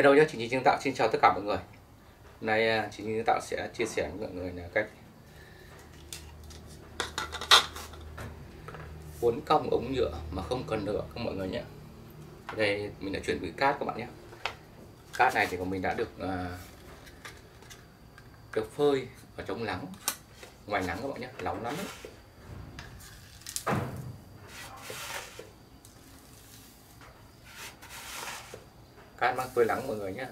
Hello nhé, Chính nhân Tạo xin chào tất cả mọi người. Hôm nay à, chính Chính nhân Tạo sẽ chia sẻ với mọi người là cách uốn cong ống nhựa mà không cần nữa các mọi người nhé. Đây mình đã chuẩn bị cát các bạn nhé. Cát này thì của mình đã được uh, được phơi ở trong nắng ngoài nắng các bạn nhé nóng lắm Ấy. Cái mang tôi lắng mọi người nhé